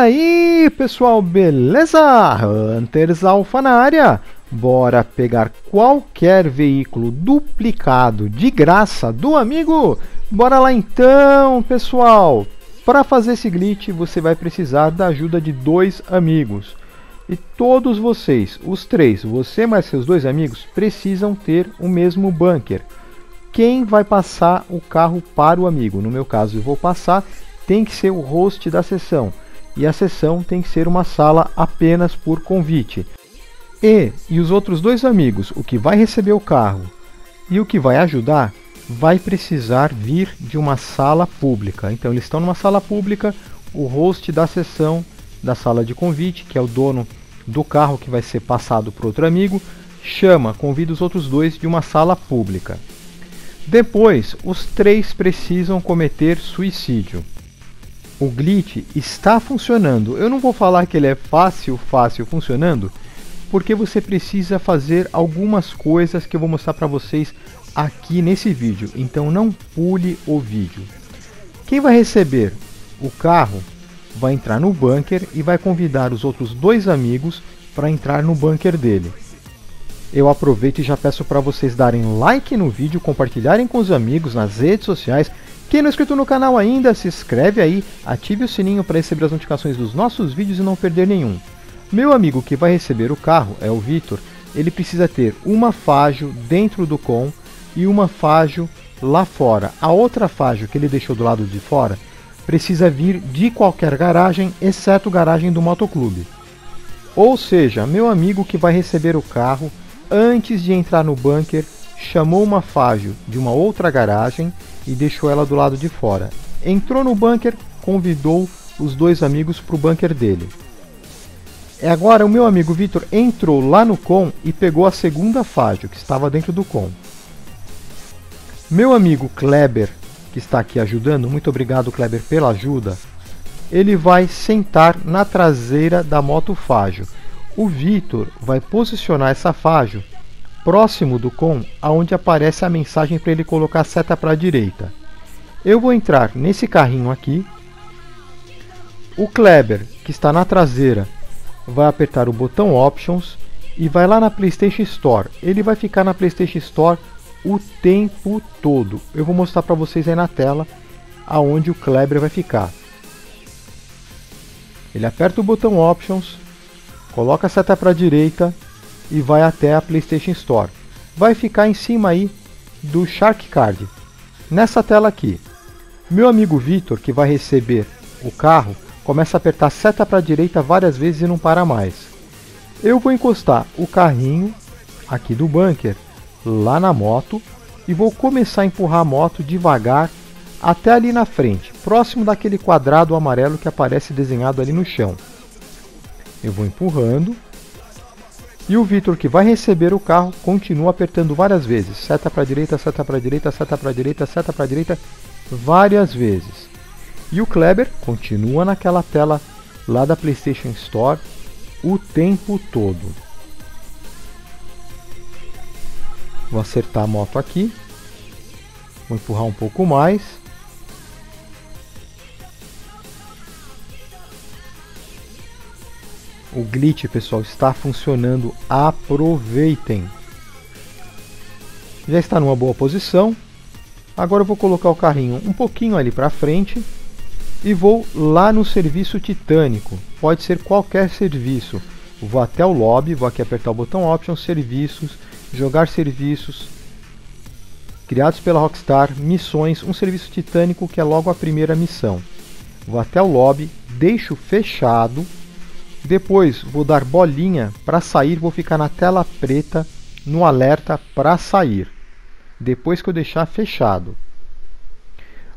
aí, pessoal, beleza? Hunters Alpha na área. Bora pegar qualquer veículo duplicado de graça do amigo? Bora lá então, pessoal. Para fazer esse glitch, você vai precisar da ajuda de dois amigos. E todos vocês, os três, você mais seus dois amigos, precisam ter o mesmo bunker. Quem vai passar o carro para o amigo? No meu caso, eu vou passar tem que ser o host da sessão e a sessão tem que ser uma sala apenas por convite. E, e os outros dois amigos, o que vai receber o carro e o que vai ajudar, vai precisar vir de uma sala pública. Então eles estão numa sala pública, o host da sessão da sala de convite, que é o dono do carro que vai ser passado para outro amigo, chama, convida os outros dois de uma sala pública. Depois, os três precisam cometer suicídio o glitch está funcionando. Eu não vou falar que ele é fácil, fácil funcionando, porque você precisa fazer algumas coisas que eu vou mostrar para vocês aqui nesse vídeo. Então não pule o vídeo. Quem vai receber o carro vai entrar no bunker e vai convidar os outros dois amigos para entrar no bunker dele. Eu aproveito e já peço para vocês darem like no vídeo, compartilharem com os amigos nas redes sociais quem não é inscrito no canal ainda, se inscreve aí, ative o sininho para receber as notificações dos nossos vídeos e não perder nenhum. Meu amigo que vai receber o carro é o Vitor, ele precisa ter uma Fágio dentro do com e uma Fágio lá fora. A outra Fágio que ele deixou do lado de fora precisa vir de qualquer garagem, exceto garagem do motoclube. Ou seja, meu amigo que vai receber o carro, antes de entrar no bunker, chamou uma Fágio de uma outra garagem e deixou ela do lado de fora. Entrou no bunker, convidou os dois amigos para o bunker dele. E agora o meu amigo Vitor entrou lá no com e pegou a segunda fágio que estava dentro do com. Meu amigo Kleber, que está aqui ajudando, muito obrigado Kleber pela ajuda, ele vai sentar na traseira da moto fágio. O Vitor vai posicionar essa fágio próximo do com, aonde aparece a mensagem para ele colocar a seta para a direita. Eu vou entrar nesse carrinho aqui. O Kleber, que está na traseira, vai apertar o botão Options e vai lá na PlayStation Store. Ele vai ficar na PlayStation Store o tempo todo. Eu vou mostrar para vocês aí na tela aonde o Kleber vai ficar. Ele aperta o botão Options, coloca a seta para a direita e vai até a PlayStation Store. Vai ficar em cima aí do Shark Card. Nessa tela aqui, meu amigo Vitor, que vai receber o carro, começa a apertar seta para a direita várias vezes e não para mais. Eu vou encostar o carrinho aqui do bunker lá na moto e vou começar a empurrar a moto devagar até ali na frente, próximo daquele quadrado amarelo que aparece desenhado ali no chão. Eu vou empurrando e o Vitor, que vai receber o carro, continua apertando várias vezes. Seta para direita, seta para direita, seta para direita, seta para direita, várias vezes. E o Kleber continua naquela tela lá da PlayStation Store o tempo todo. Vou acertar a moto aqui. Vou empurrar um pouco mais. O glitch, pessoal, está funcionando. Aproveitem. Já está numa boa posição. Agora eu vou colocar o carrinho um pouquinho ali para frente e vou lá no serviço titânico. Pode ser qualquer serviço. Vou até o lobby, vou aqui apertar o botão Options, Serviços, Jogar Serviços, criados pela Rockstar, Missões, um serviço titânico que é logo a primeira missão. Vou até o lobby, deixo fechado depois vou dar bolinha para sair, vou ficar na tela preta no alerta para sair. Depois que eu deixar fechado.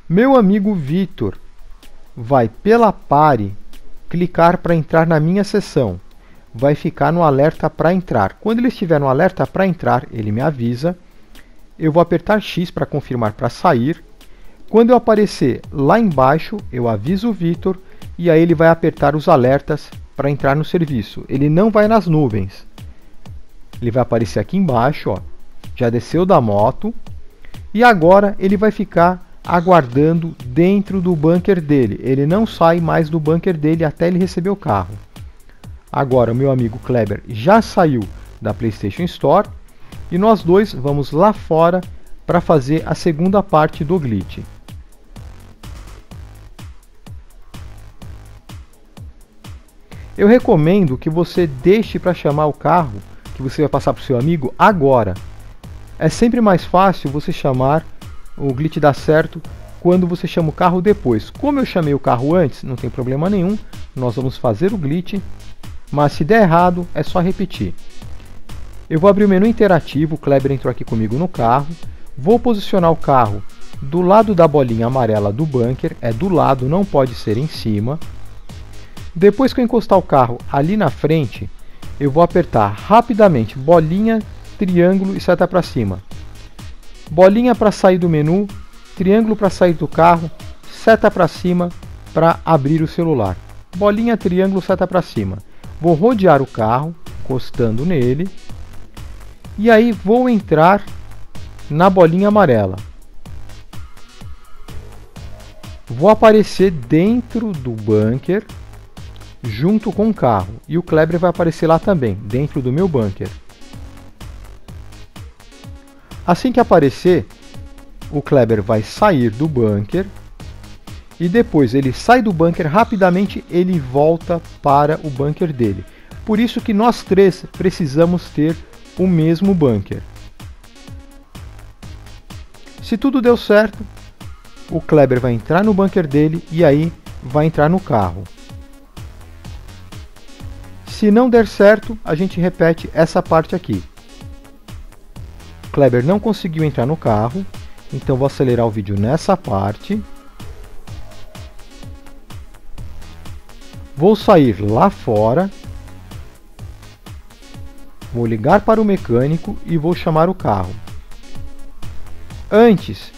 Meu amigo Vitor vai pela pare clicar para entrar na minha sessão. Vai ficar no alerta para entrar. Quando ele estiver no alerta para entrar, ele me avisa. Eu vou apertar X para confirmar para sair. Quando eu aparecer lá embaixo, eu aviso o Vitor e aí ele vai apertar os alertas para entrar no serviço. Ele não vai nas nuvens. Ele vai aparecer aqui embaixo, ó. Já desceu da moto. E agora ele vai ficar aguardando dentro do bunker dele. Ele não sai mais do bunker dele até ele receber o carro. Agora, o meu amigo Kleber já saiu da PlayStation Store e nós dois vamos lá fora para fazer a segunda parte do glitch. Eu recomendo que você deixe para chamar o carro que você vai passar para o seu amigo agora. É sempre mais fácil você chamar o glitch dar certo quando você chama o carro depois. Como eu chamei o carro antes, não tem problema nenhum. Nós vamos fazer o glitch, mas se der errado, é só repetir. Eu vou abrir o menu interativo, o Kleber entrou aqui comigo no carro. Vou posicionar o carro do lado da bolinha amarela do bunker, é do lado, não pode ser em cima. Depois que eu encostar o carro ali na frente, eu vou apertar rapidamente bolinha, triângulo e seta para cima. Bolinha para sair do menu, triângulo para sair do carro, seta para cima para abrir o celular. Bolinha, triângulo, seta para cima. Vou rodear o carro, encostando nele. E aí vou entrar na bolinha amarela. Vou aparecer dentro do bunker junto com o carro. E o Kleber vai aparecer lá também, dentro do meu bunker. Assim que aparecer, o Kleber vai sair do bunker e depois ele sai do bunker rapidamente, ele volta para o bunker dele. Por isso que nós três precisamos ter o mesmo bunker. Se tudo deu certo, o Kleber vai entrar no bunker dele e aí vai entrar no carro. Se não der certo, a gente repete essa parte aqui. Kleber não conseguiu entrar no carro, então vou acelerar o vídeo nessa parte. Vou sair lá fora. Vou ligar para o mecânico e vou chamar o carro. Antes,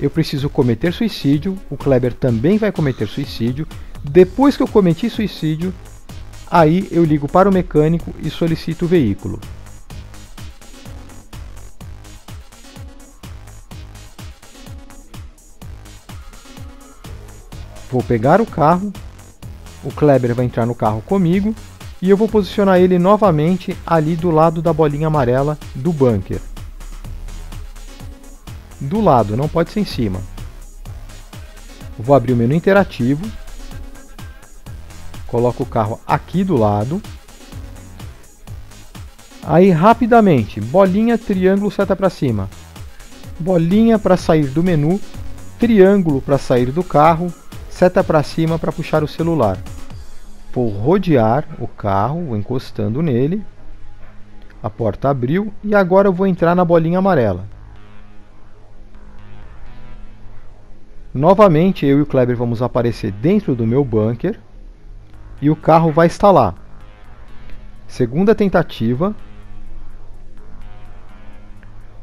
eu preciso cometer suicídio. O Kleber também vai cometer suicídio. Depois que eu cometi suicídio, Aí eu ligo para o mecânico e solicito o veículo. Vou pegar o carro, o Kleber vai entrar no carro comigo e eu vou posicionar ele novamente ali do lado da bolinha amarela do bunker. Do lado, não pode ser em cima. Vou abrir o menu interativo Coloco o carro aqui do lado. Aí rapidamente, bolinha, triângulo, seta para cima. Bolinha para sair do menu, triângulo para sair do carro, seta para cima para puxar o celular. Vou rodear o carro, encostando nele. A porta abriu e agora eu vou entrar na bolinha amarela. Novamente eu e o Kleber vamos aparecer dentro do meu bunker e o carro vai lá. Segunda tentativa.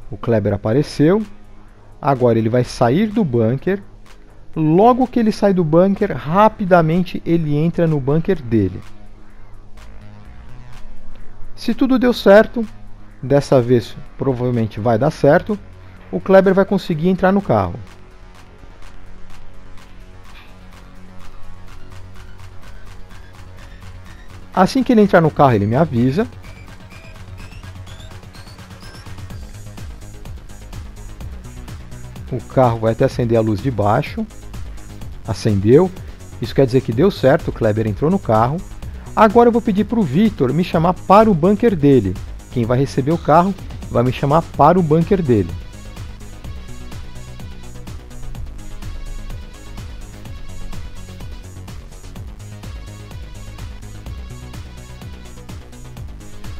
O Kleber apareceu. Agora ele vai sair do bunker. Logo que ele sai do bunker, rapidamente ele entra no bunker dele. Se tudo deu certo, dessa vez provavelmente vai dar certo, o Kleber vai conseguir entrar no carro. Assim que ele entrar no carro, ele me avisa. O carro vai até acender a luz de baixo. Acendeu. Isso quer dizer que deu certo, o Kleber entrou no carro. Agora eu vou pedir para o Victor me chamar para o bunker dele. Quem vai receber o carro vai me chamar para o bunker dele.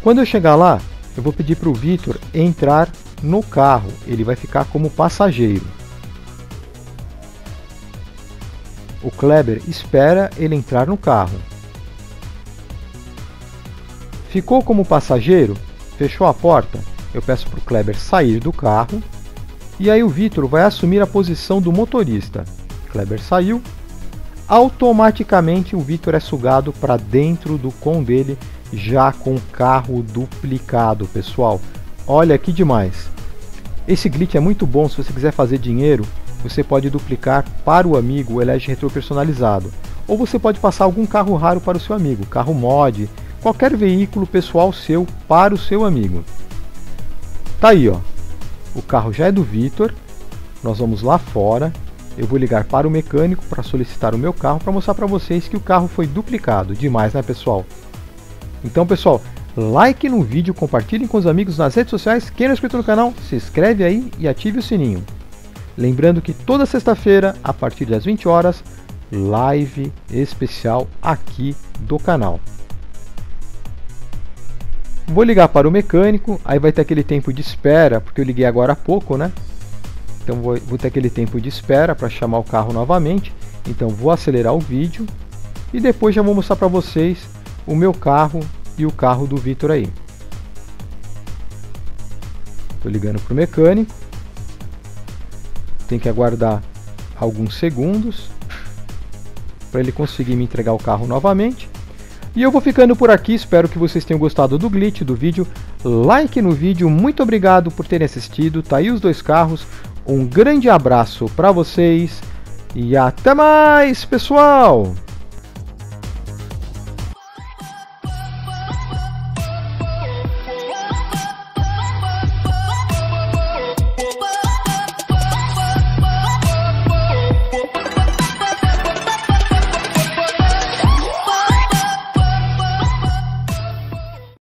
Quando eu chegar lá, eu vou pedir para o Vitor entrar no carro. Ele vai ficar como passageiro. O Kleber espera ele entrar no carro. Ficou como passageiro? Fechou a porta? Eu peço para o Kleber sair do carro. E aí o Vitor vai assumir a posição do motorista. Kleber saiu. Automaticamente o Vitor é sugado para dentro do com dele já com carro duplicado, pessoal. Olha que demais. Esse glitch é muito bom se você quiser fazer dinheiro você pode duplicar para o amigo o LED retrô personalizado. Ou você pode passar algum carro raro para o seu amigo, carro mod, qualquer veículo pessoal seu para o seu amigo. Tá aí, ó. O carro já é do Vitor. Nós vamos lá fora. Eu vou ligar para o mecânico para solicitar o meu carro para mostrar para vocês que o carro foi duplicado. Demais, né, pessoal? Então, pessoal, like no vídeo, compartilhem com os amigos nas redes sociais. Quem não é inscrito no canal, se inscreve aí e ative o sininho. Lembrando que toda sexta-feira, a partir das 20 horas, live especial aqui do canal. Vou ligar para o mecânico, aí vai ter aquele tempo de espera, porque eu liguei agora há pouco, né? Então vou, vou ter aquele tempo de espera para chamar o carro novamente. Então vou acelerar o vídeo e depois já vou mostrar para vocês o meu carro e o carro do Vitor aí. Estou ligando para o mecânico. Tem que aguardar alguns segundos para ele conseguir me entregar o carro novamente. E eu vou ficando por aqui, espero que vocês tenham gostado do glitch, do vídeo. Like no vídeo, muito obrigado por terem assistido. Tá aí os dois carros. Um grande abraço para vocês e até mais, pessoal!